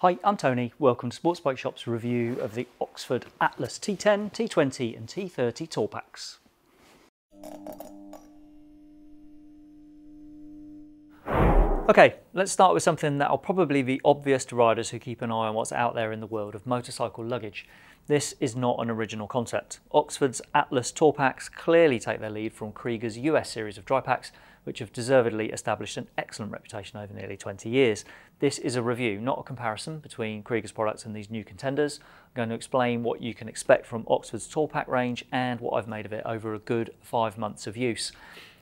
Hi, I'm Tony. Welcome to Sports Bike Shop's review of the Oxford Atlas T10, T20 and T30 tour packs. Okay, let's start with something that'll probably be obvious to riders who keep an eye on what's out there in the world of motorcycle luggage. This is not an original concept. Oxford's Atlas tour packs clearly take their lead from Kriega's US series of dry packs which have deservedly established an excellent reputation over nearly 20 years. This is a review, not a comparison between Kriega's products and these new contenders. I'm going to explain what you can expect from Oxford's tour pack range and what I've made of it over a good five months of use.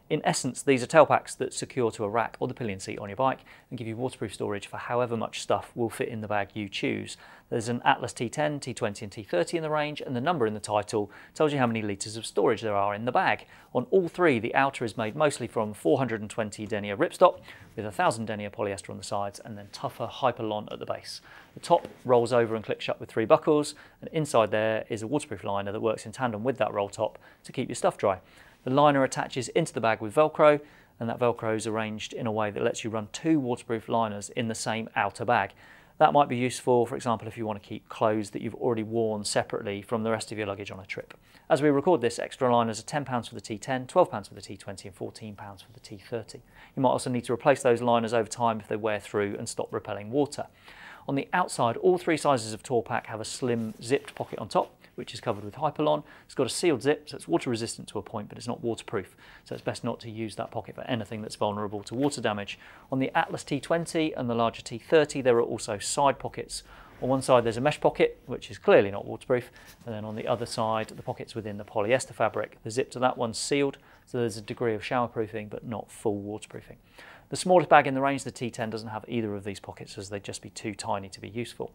In essence, these are tail packs that secure to a rack or the pillion seat on your bike and give you waterproof storage for however much stuff will fit in the bag you choose. There's an Atlas T10, T20 and T30 in the range and the number in the title tells you how many litres of storage there are in the bag. On all three, the outer is made mostly from 420 denier ripstop with 1000 denier polyester on the sides and then tougher Hypalon at the base. The top rolls over and clicks shut with three buckles and inside there is a waterproof liner that works in tandem with that roll top to keep your stuff dry. The liner attaches into the bag with Velcro and that Velcro is arranged in a way that lets you run two waterproof liners in the same outer bag. That might be useful, for example, if you want to keep clothes that you've already worn separately from the rest of your luggage on a trip. As we record this, extra liners are £10 for the T10, £12 for the T20 and £14 for the T30. You might also need to replace those liners over time if they wear through and stop repelling water. On the outside, all three sizes of Tour Pack have a slim zipped pocket on top which is covered with Hypalon. It's got a sealed zip, so it's water resistant to a point, but it's not waterproof. So it's best not to use that pocket for anything that's vulnerable to water damage. On the Atlas T20 and the larger T30, there are also side pockets. On one side there's a mesh pocket, which is clearly not waterproof, and then on the other side, the pocket's within the polyester fabric. The zip to that one's sealed, so there's a degree of showerproofing, but not full waterproofing. The smallest bag in the range, the T10, doesn't have either of these pockets as they'd just be too tiny to be useful.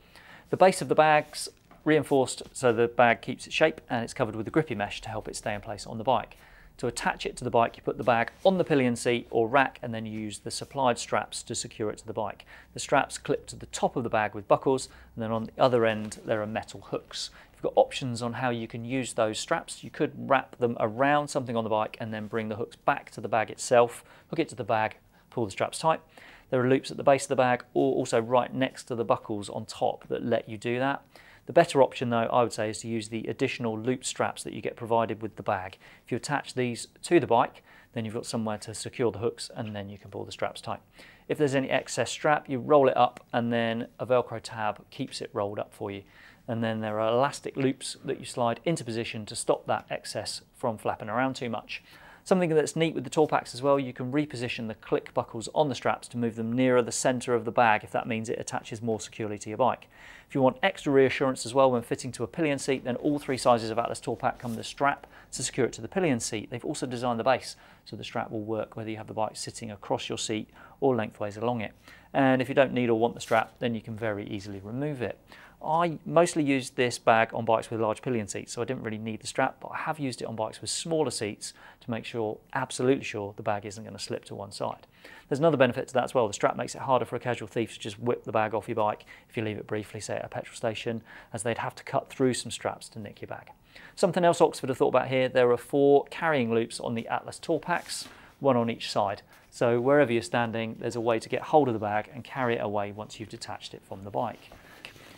The base of the bags reinforced so the bag keeps its shape and it's covered with a grippy mesh to help it stay in place on the bike. To attach it to the bike, you put the bag on the pillion seat or rack and then use the supplied straps to secure it to the bike. The straps clip to the top of the bag with buckles and then on the other end there are metal hooks. You've got options on how you can use those straps. You could wrap them around something on the bike and then bring the hooks back to the bag itself, hook it to the bag, pull the straps tight. There are loops at the base of the bag or also right next to the buckles on top that let you do that. The better option though, I would say, is to use the additional loop straps that you get provided with the bag. If you attach these to the bike, then you've got somewhere to secure the hooks and then you can pull the straps tight. If there's any excess strap, you roll it up and then a Velcro tab keeps it rolled up for you. And then there are elastic loops that you slide into position to stop that excess from flapping around too much. Something that's neat with the tour packs as well, you can reposition the click buckles on the straps to move them nearer the centre of the bag if that means it attaches more securely to your bike. If you want extra reassurance as well when fitting to a pillion seat, then all three sizes of Atlas Tour Pack come with a strap to secure it to the pillion seat. They've also designed the base so the strap will work whether you have the bike sitting across your seat or lengthways along it. And if you don't need or want the strap, then you can very easily remove it. I mostly used this bag on bikes with large pillion seats, so I didn't really need the strap, but I have used it on bikes with smaller seats to make sure, absolutely sure, the bag isn't going to slip to one side. There's another benefit to that as well. The strap makes it harder for a casual thief to just whip the bag off your bike if you leave it briefly, say at a petrol station, as they'd have to cut through some straps to nick your bag. Something else Oxford have thought about here, there are four carrying loops on the Atlas Tour Packs, one on each side. So wherever you're standing, there's a way to get hold of the bag and carry it away once you've detached it from the bike.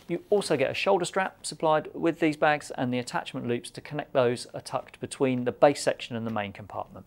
You also get a shoulder strap supplied with these bags and the attachment loops to connect those are tucked between the base section and the main compartment.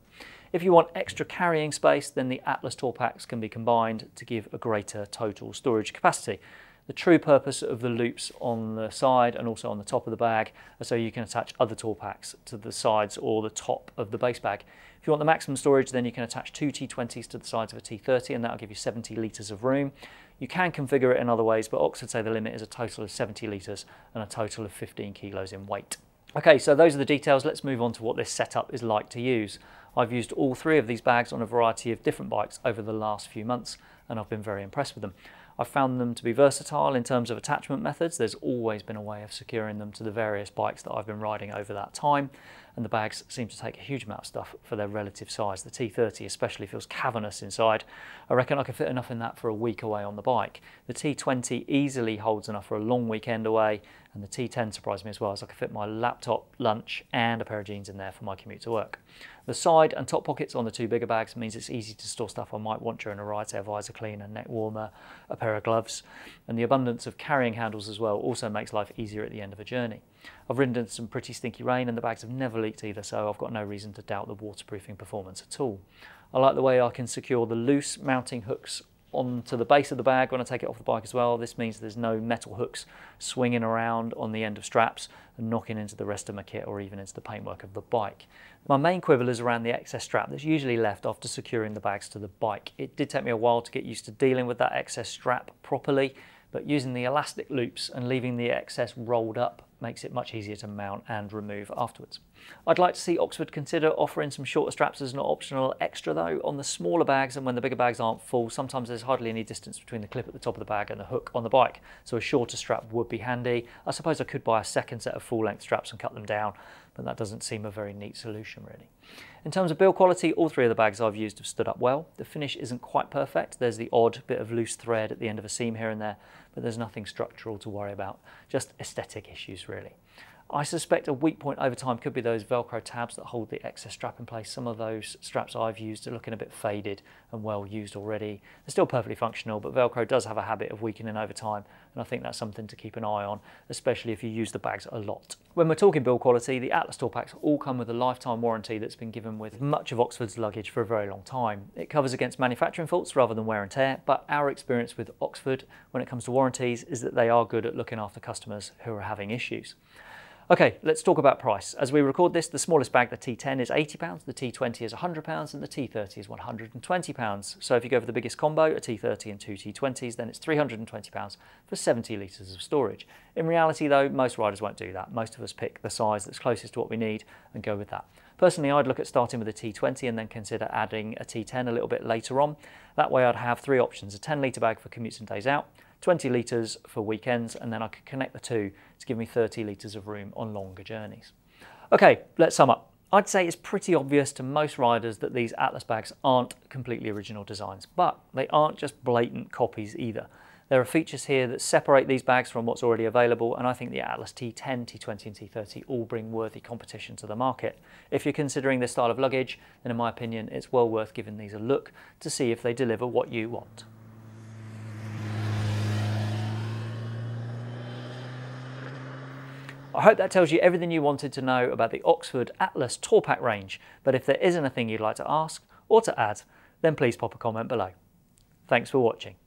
If you want extra carrying space, then the Atlas Tour Packs can be combined to give a greater total storage capacity. The true purpose of the loops on the side and also on the top of the bag are so you can attach other tour packs to the sides or the top of the base bag. If you want the maximum storage, then you can attach two T20s to the sides of a T30 and that'll give you 70 litres of room. You can configure it in other ways, but Oxford say the limit is a total of 70 litres and a total of 15 kilos in weight. Okay, so those are the details. Let's move on to what this setup is like to use. I've used all three of these bags on a variety of different bikes over the last few months, and I've been very impressed with them. I've found them to be versatile in terms of attachment methods. There's always been a way of securing them to the various bikes that I've been riding over that time and the bags seem to take a huge amount of stuff for their relative size. The T30 especially feels cavernous inside. I reckon I could fit enough in that for a week away on the bike. The T20 easily holds enough for a long weekend away and the T10 surprised me as well as I could fit my laptop, lunch and a pair of jeans in there for my commute to work. The side and top pockets on the two bigger bags means it's easy to store stuff I might want during a ride, say a visor cleaner, neck warmer, a pair of gloves. And the abundance of carrying handles as well also makes life easier at the end of a journey. I've ridden in some pretty stinky rain and the bags have never leaked either, so I've got no reason to doubt the waterproofing performance at all. I like the way I can secure the loose mounting hooks onto the base of the bag when I take it off the bike as well. This means there's no metal hooks swinging around on the end of straps and knocking into the rest of my kit or even into the paintwork of the bike. My main quibble is around the excess strap that's usually left after securing the bags to the bike. It did take me a while to get used to dealing with that excess strap properly, but using the elastic loops and leaving the excess rolled up makes it much easier to mount and remove afterwards. I'd like to see Oxford consider offering some shorter straps as an optional extra though on the smaller bags and when the bigger bags aren't full sometimes there's hardly any distance between the clip at the top of the bag and the hook on the bike so a shorter strap would be handy. I suppose I could buy a second set of full length straps and cut them down but that doesn't seem a very neat solution really. In terms of build quality, all three of the bags I've used have stood up well. The finish isn't quite perfect. There's the odd bit of loose thread at the end of a seam here and there, but there's nothing structural to worry about, just aesthetic issues really. I suspect a weak point over time could be those Velcro tabs that hold the excess strap in place. Some of those straps I've used are looking a bit faded and well used already. They're still perfectly functional, but Velcro does have a habit of weakening over time, and I think that's something to keep an eye on, especially if you use the bags a lot. When we're talking build quality, the Atlas Tour Packs all come with a lifetime warranty that's been given with much of Oxford's luggage for a very long time. It covers against manufacturing faults rather than wear and tear, but our experience with Oxford when it comes to warranties is that they are good at looking after customers who are having issues. Okay, let's talk about price. As we record this, the smallest bag, the T10, is £80, the T20 is £100, and the T30 is £120. So if you go for the biggest combo, a T30 and two T20s, then it's £320 for 70 litres of storage. In reality, though, most riders won't do that. Most of us pick the size that's closest to what we need and go with that. Personally, I'd look at starting with a T20 and then consider adding a T10 a little bit later on. That way I'd have three options, a 10 litre bag for commutes and days out, 20 litres for weekends, and then I could connect the two to give me 30 litres of room on longer journeys. Okay, let's sum up. I'd say it's pretty obvious to most riders that these Atlas bags aren't completely original designs, but they aren't just blatant copies either. There are features here that separate these bags from what's already available, and I think the Atlas T10, T20 and T30 all bring worthy competition to the market. If you're considering this style of luggage, then in my opinion, it's well worth giving these a look to see if they deliver what you want. I hope that tells you everything you wanted to know about the Oxford Atlas Tour Pack range, but if there is anything you'd like to ask or to add, then please pop a comment below. Thanks for watching.